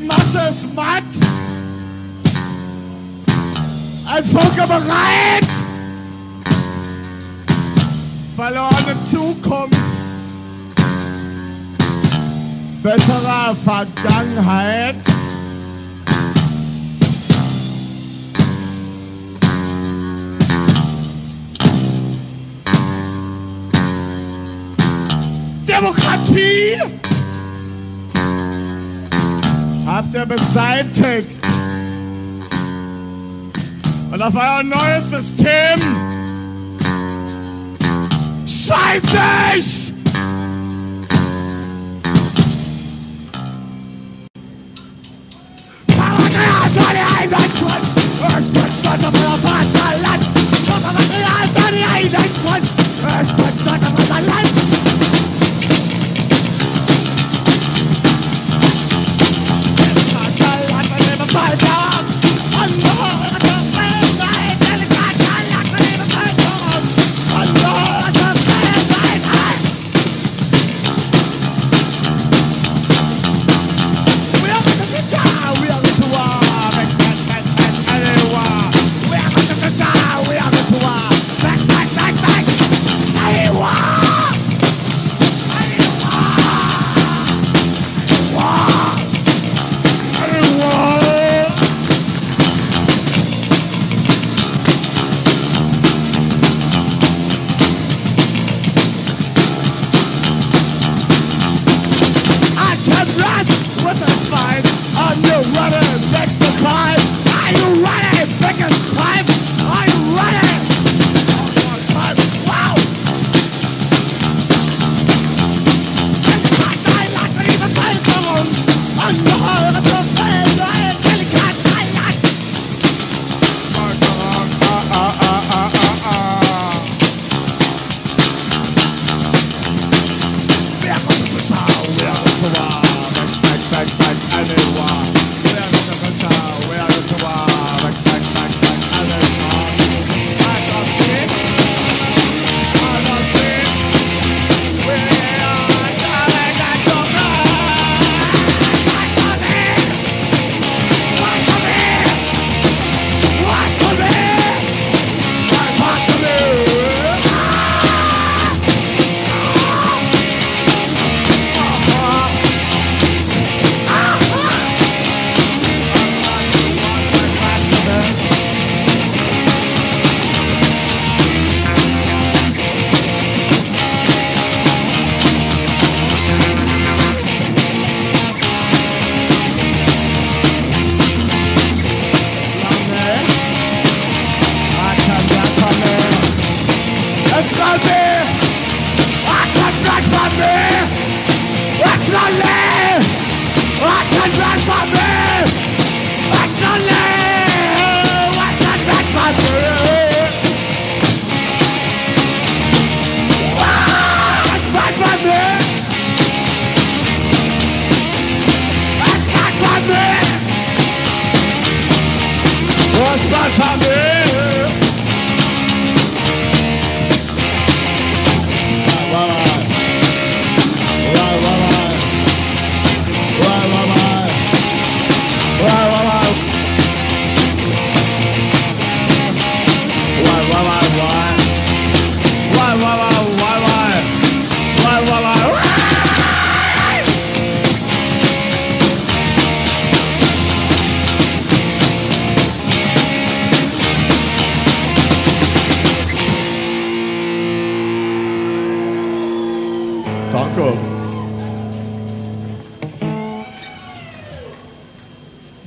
Die Masse ist matt. Ein Funke bereit. Verlorene Zukunft. Bitterer Vergangenheit. Demokratie habt ihr beseitigt. Und auf euer neues System scheiße ich! Paragraph 9, 1, 1, 1, 1, 1, 1, 1, 1,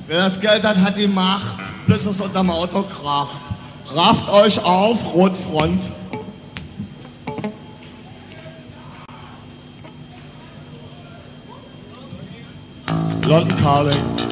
Wer das Geld hat, hat die Macht, bis es unterm Auto kracht. Rafft euch auf, Rotfront. London Calling.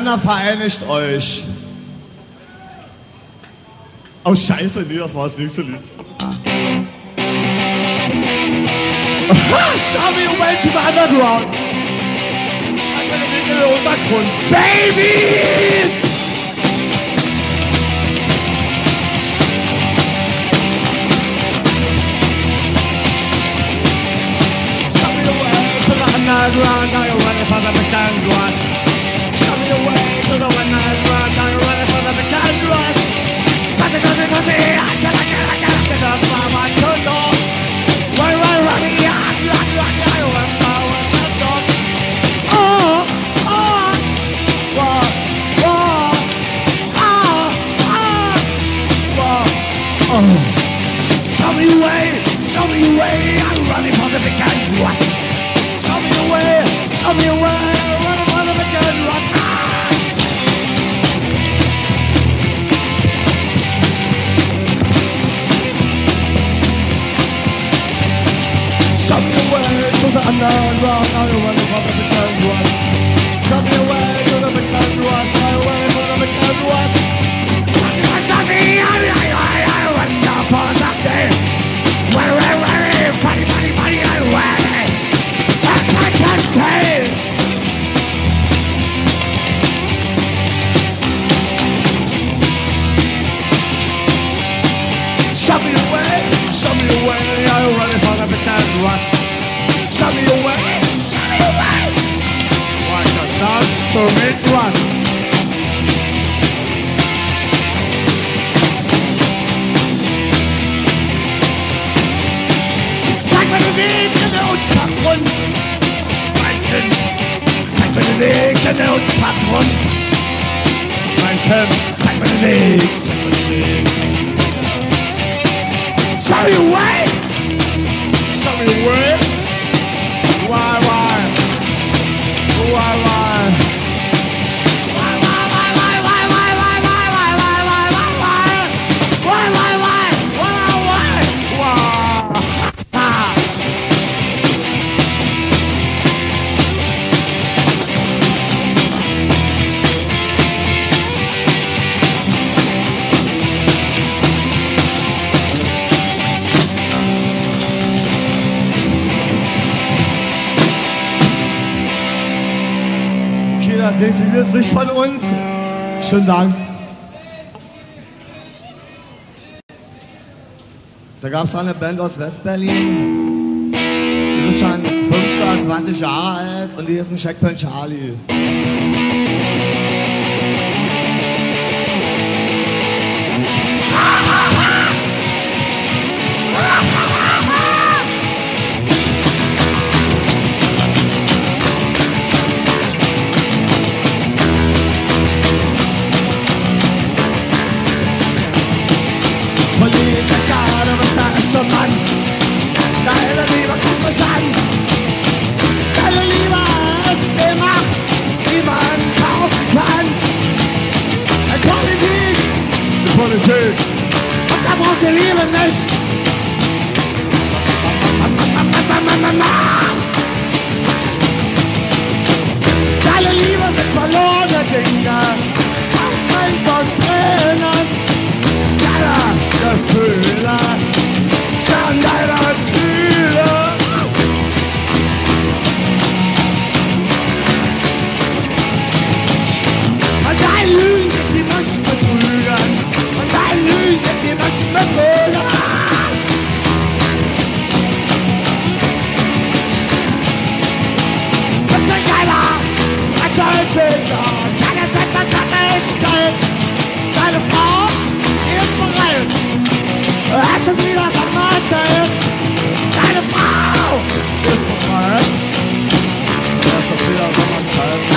miteinander vereinigt euch. Oh scheiße, nee, das war das nächste Lied. Ah, schau me away to the underground. Zeig mir den Weg in den Untergrund. Babies! Show me the way to the underground. Now you're running from the Tell me around. Dank. Da gab es eine Band aus West-Berlin. Die ist schon 15, 20 Jahre alt und die ist ein Checkpoint Charlie. Ah! Du, Mann? Deine Liebe kommt mich an. Deine Liebe ist die Macht, die man kaufen kann. Die Politik, die Politik. Und da braucht die Liebe nicht. Deine Liebe sind verlorene Dinge. Ein von Tränen. Deiner Gefühle. Die Menschen betrügen. Das ist keiner. Erzählfehler. Keine Selbstverständlichkeit. Deine Frau ist bereit. Es ist wieder so Mahlzeit. Deine Frau ist bereit. Es ist wieder Sommerzeit.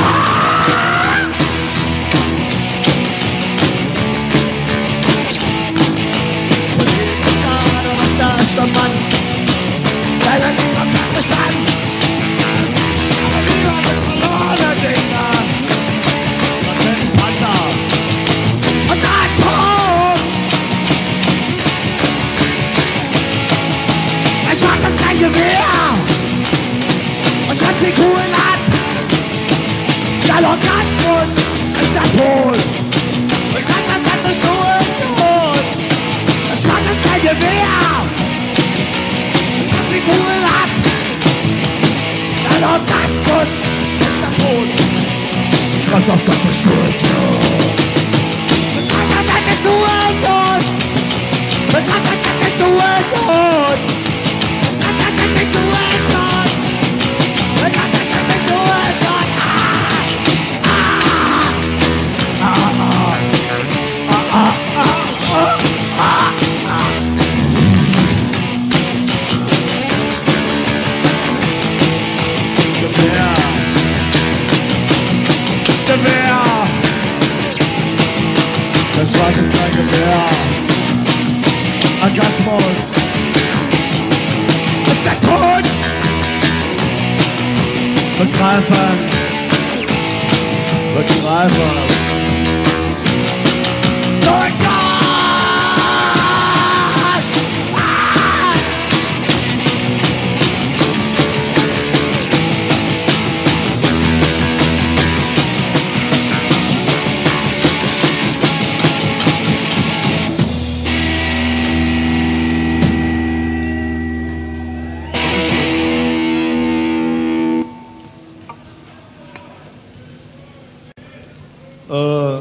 Äh,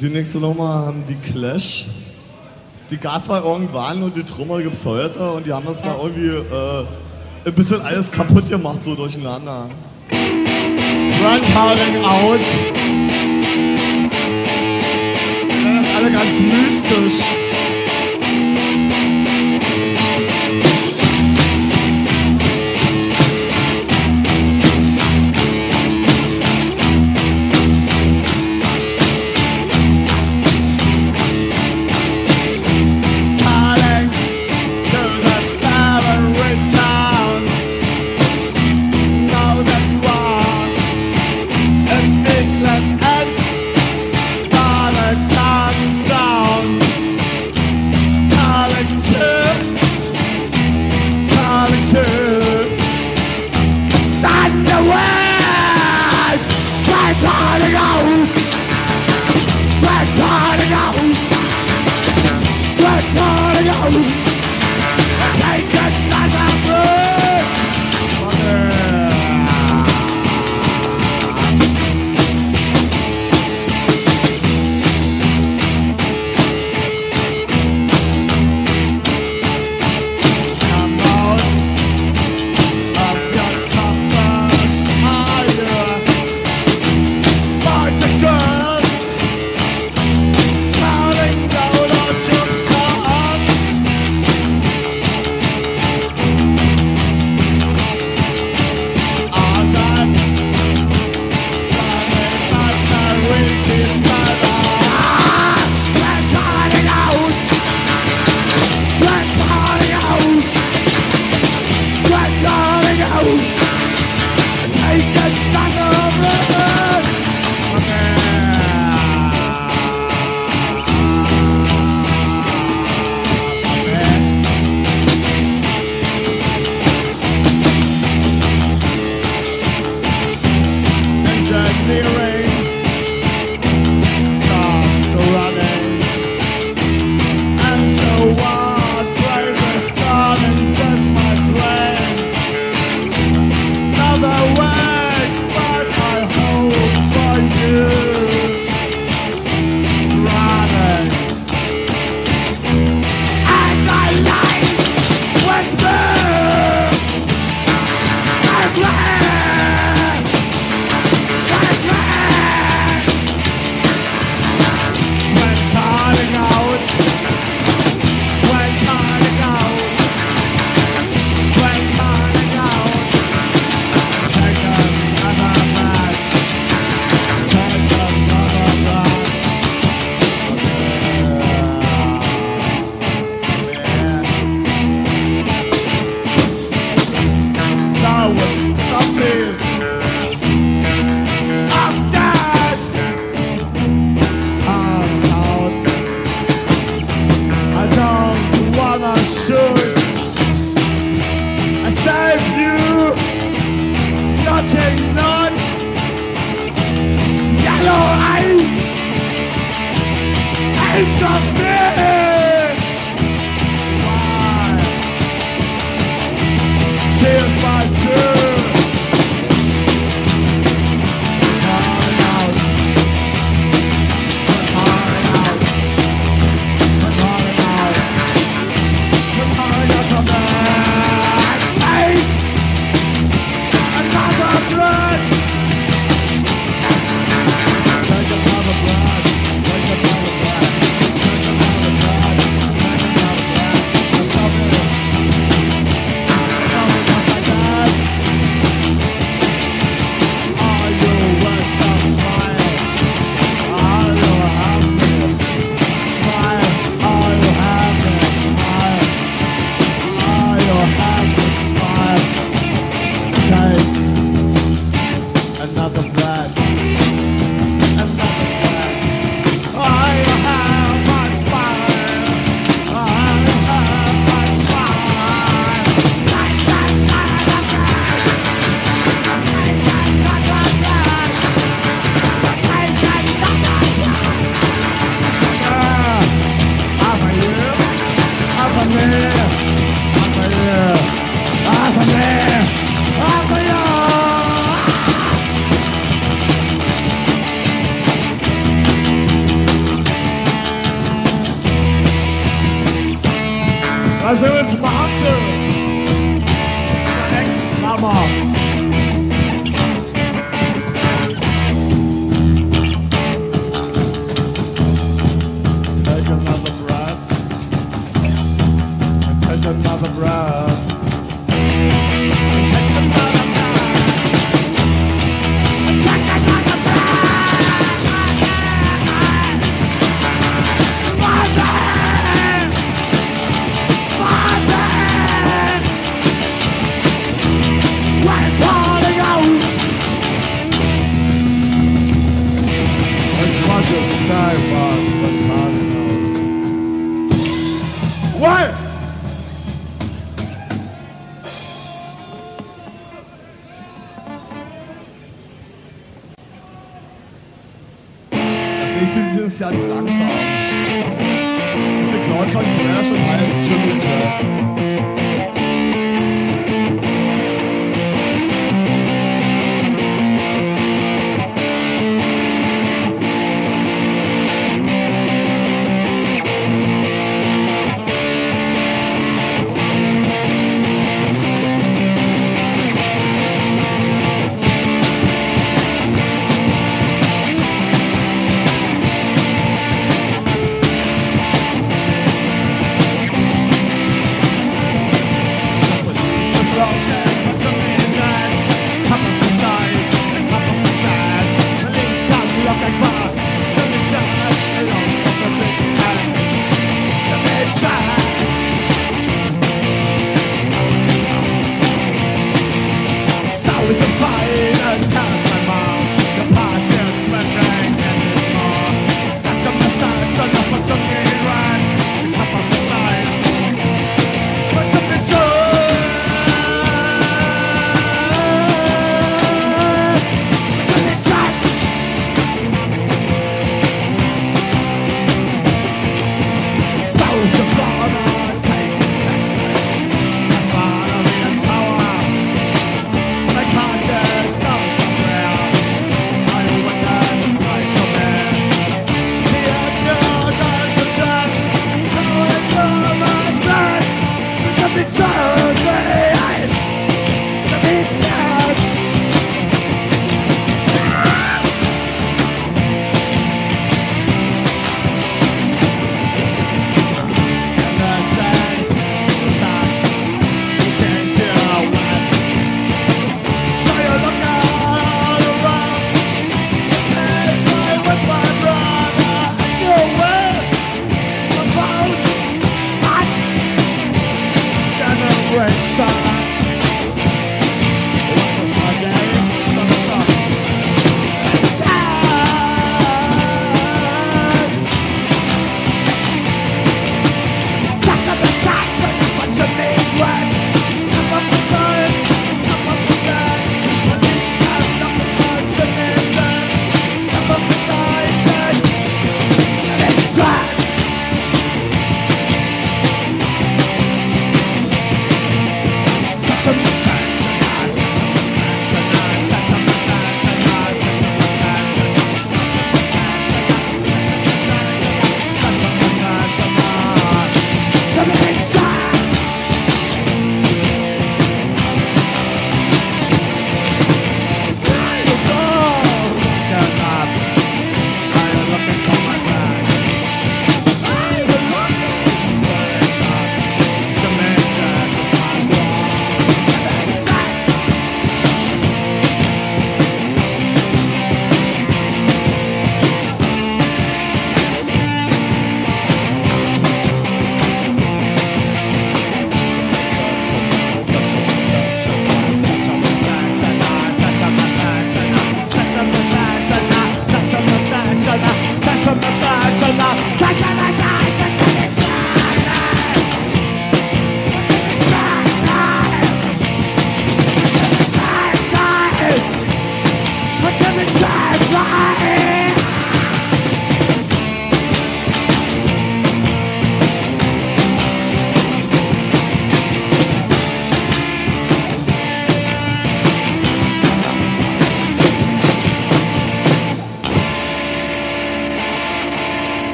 die nächste Nummer haben die Clash. Die Gas war irgendwann und die Trümmer gibt's heute und die haben das mal irgendwie äh, ein bisschen alles kaputt gemacht, so durcheinander. Running out. Dann ist alle ganz mystisch.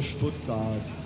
Stuttgart.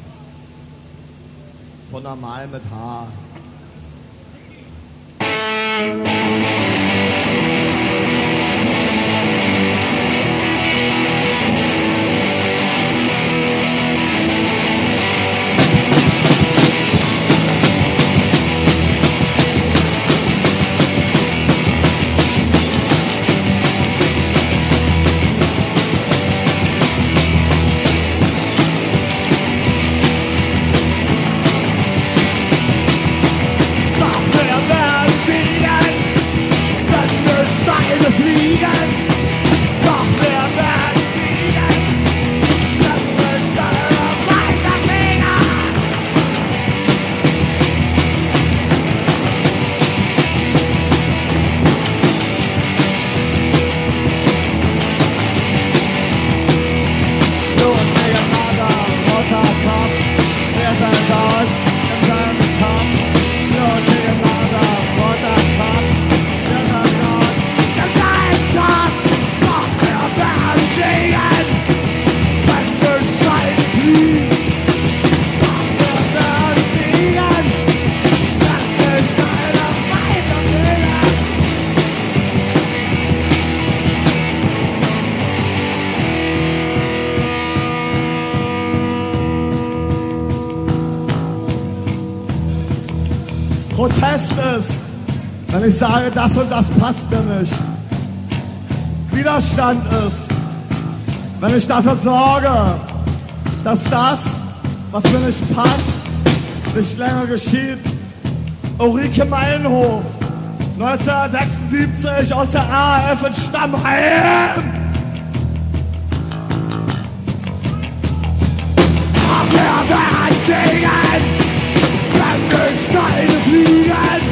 und ich sage, das und das passt mir nicht. Widerstand ist, wenn ich dafür sorge, dass das, was mir nicht passt, nicht länger geschieht. Ulrike Meilenhof, 1976 aus der ARF in Stammheim. Ab werden singen, wenn nicht Steine fliegen.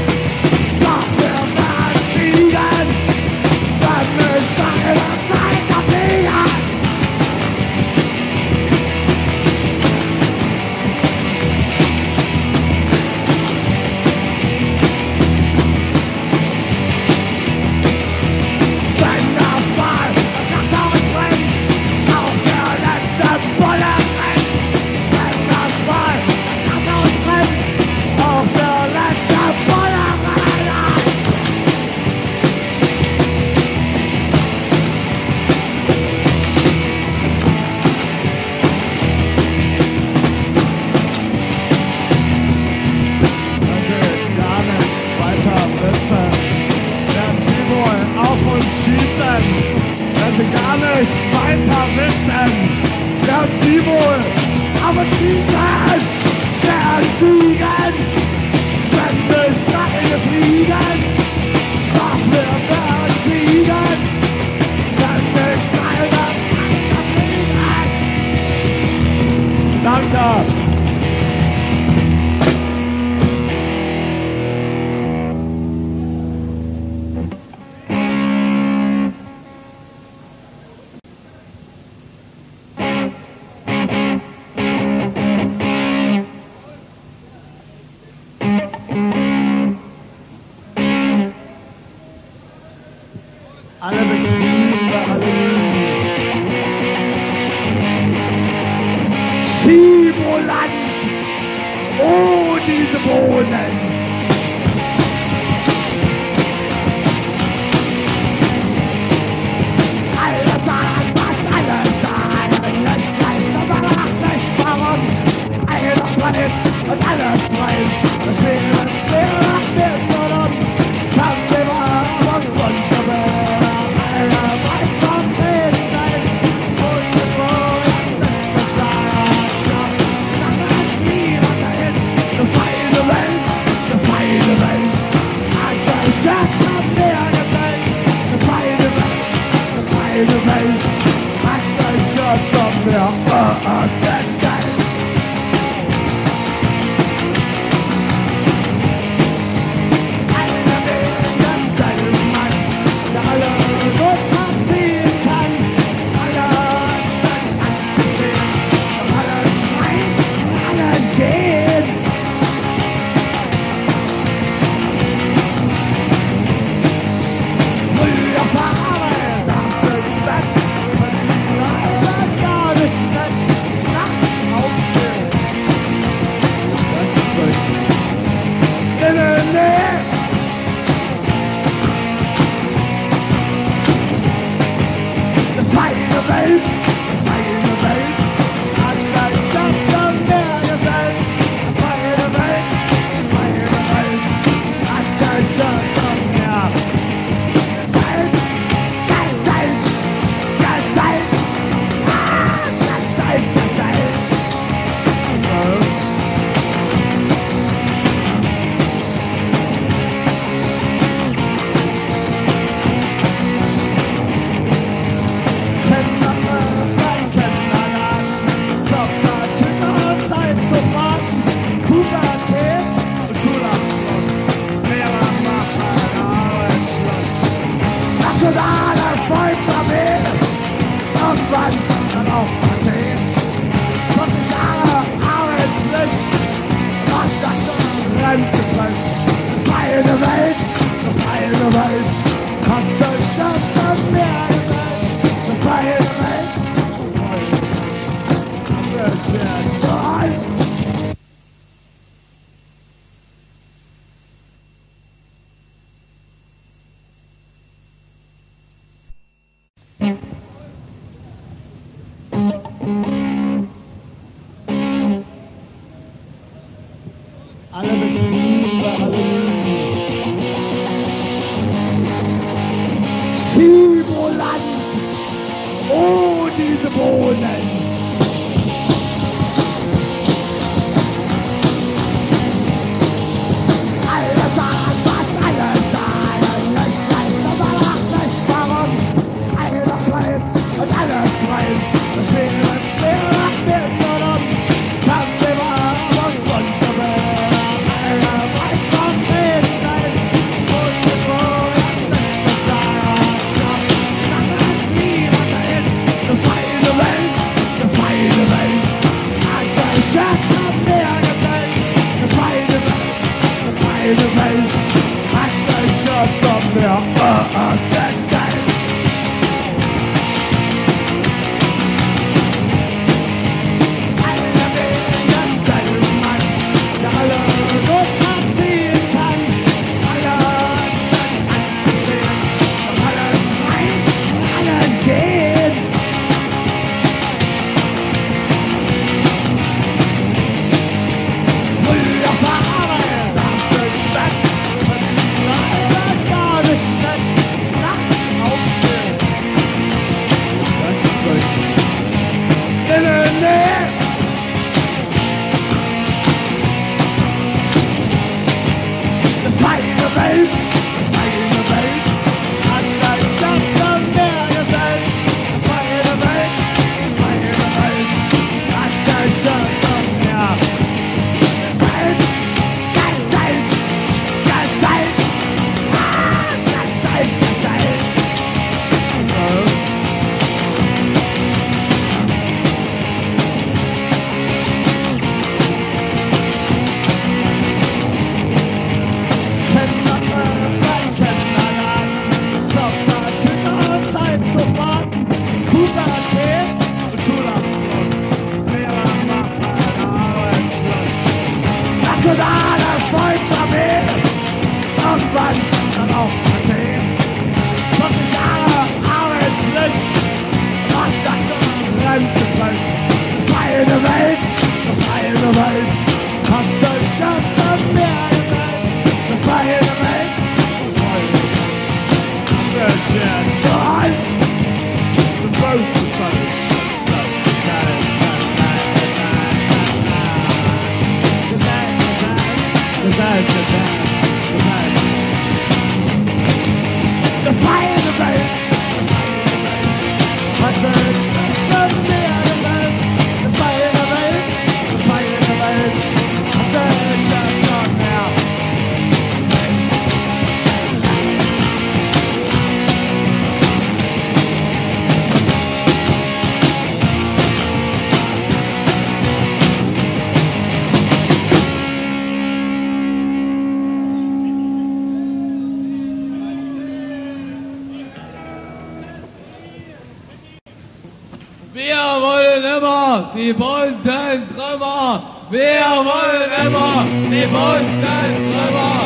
die bunten Trümmer. Wir wollen immer die bunten Trümmer.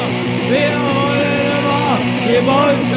Wir wollen immer die bunten Trümmer.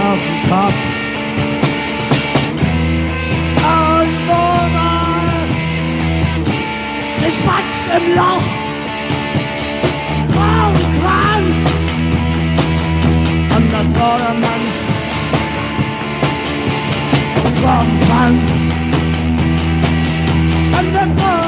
auf den Kopf. Und Murmel, der Schwanz im Loch. Hundert Vordermanns und Vordermann. Hundert Vordermanns.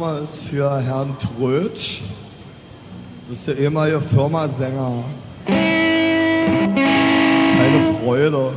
Nummer ist für Herrn Trötsch. Das ist der ehemalige Firmasänger. Keine Freude.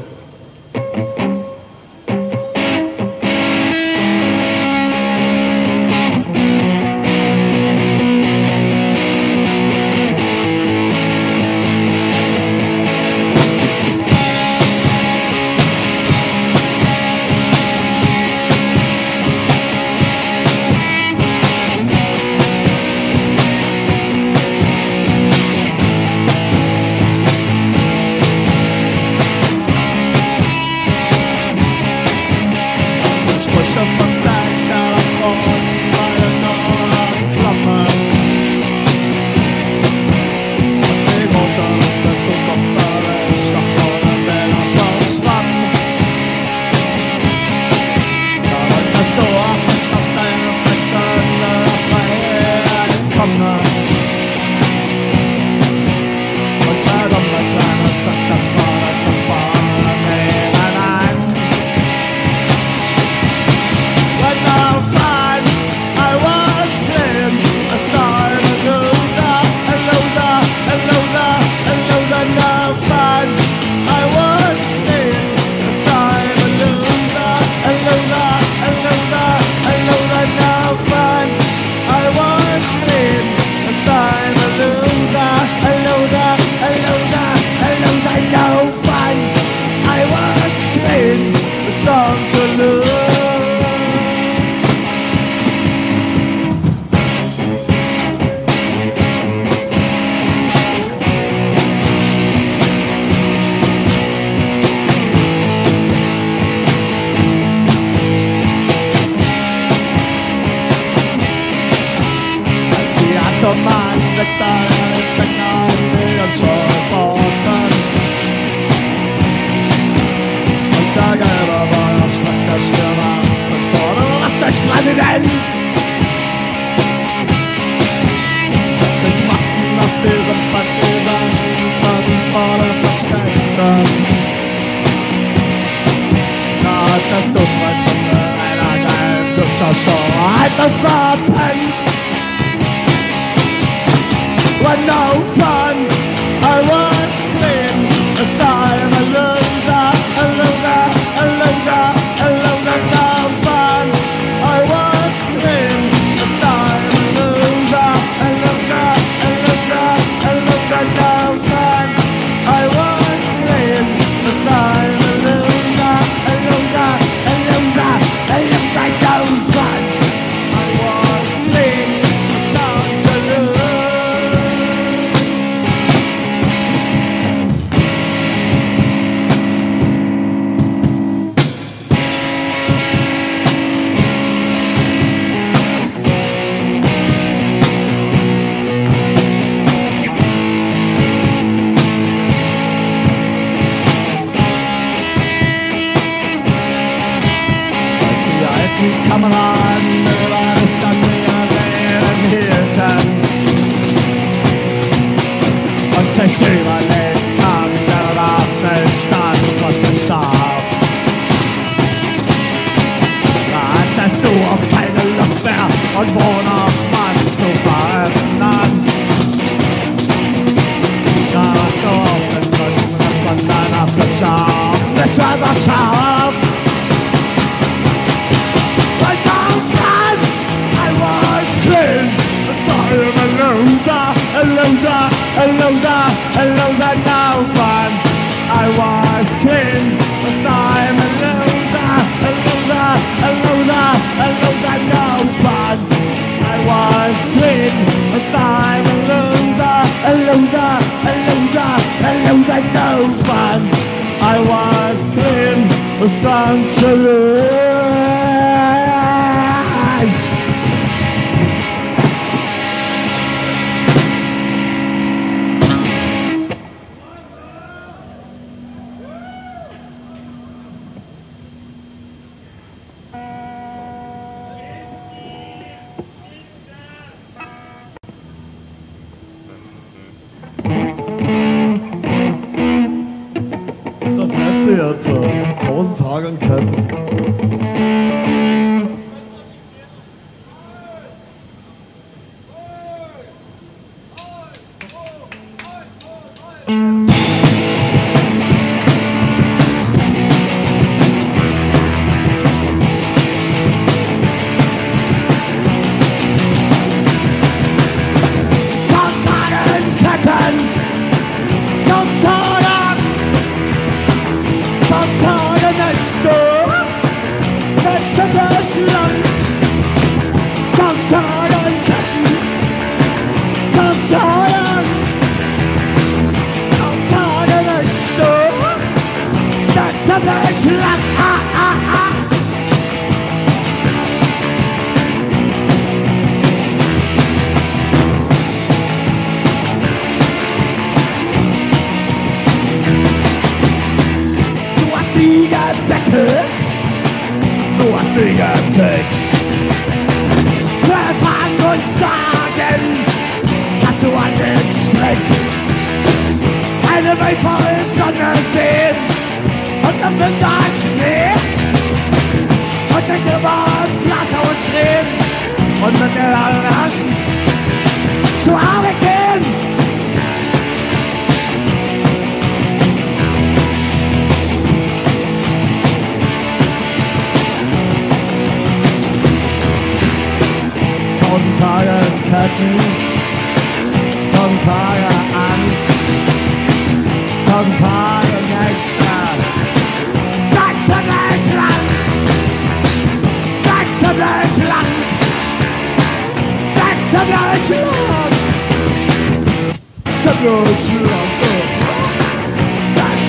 lagern kann.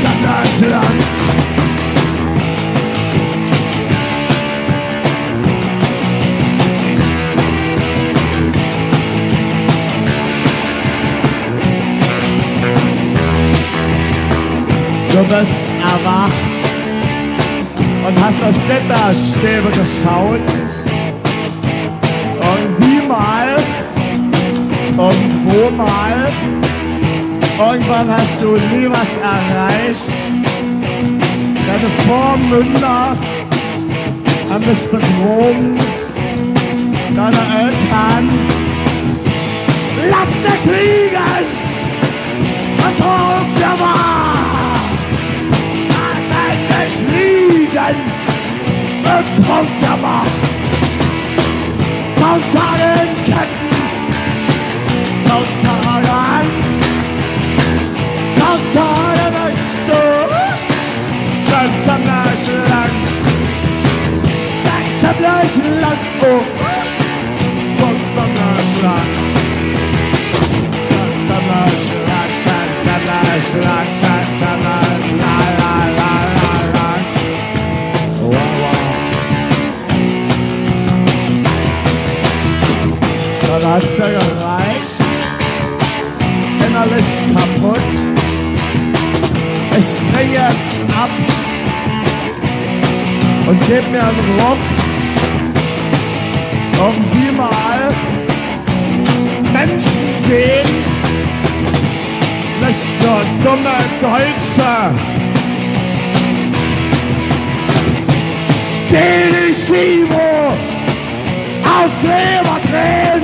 Zum Deutschland. Du bist erwacht und hast auf Gitterstäbe geschaut. Mal, irgendwann hast du nie was erreicht. Deine Vormünder haben dich betrogen. Deine Eltern lass dich liegen und trug dir wahr. Lass dich liegen und trug dir wahr. Tausend Tage ganz am gleichen Land, ganz am gleichen Land, oh, sonst am Land. Ganz am gleichen Land, ganz am gleichen Land, ganz am gleichen Land, la, la, la, la. Wow, wow. Dann hat's ja gereicht. Innerlich kaputt. Ich spring jetzt ab und geb mir einen Ruck. Irgendwie mal Menschen sehen, nicht nur dumme Deutsche, die die Schiebo auf Kleber drehen,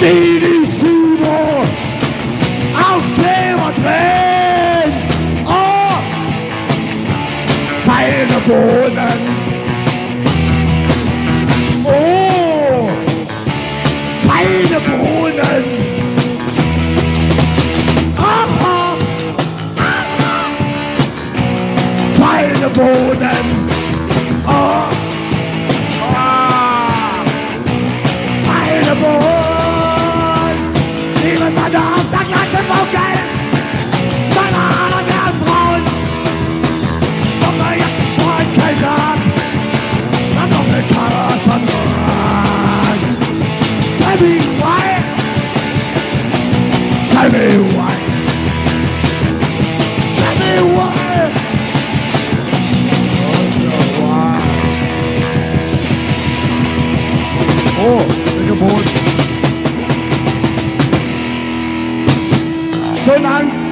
die Bohnen. Oh, feine Bohnen. Feine Bohnen. Tell me why. Tell me why. Oh, so why. Oh, big board. Say Dank.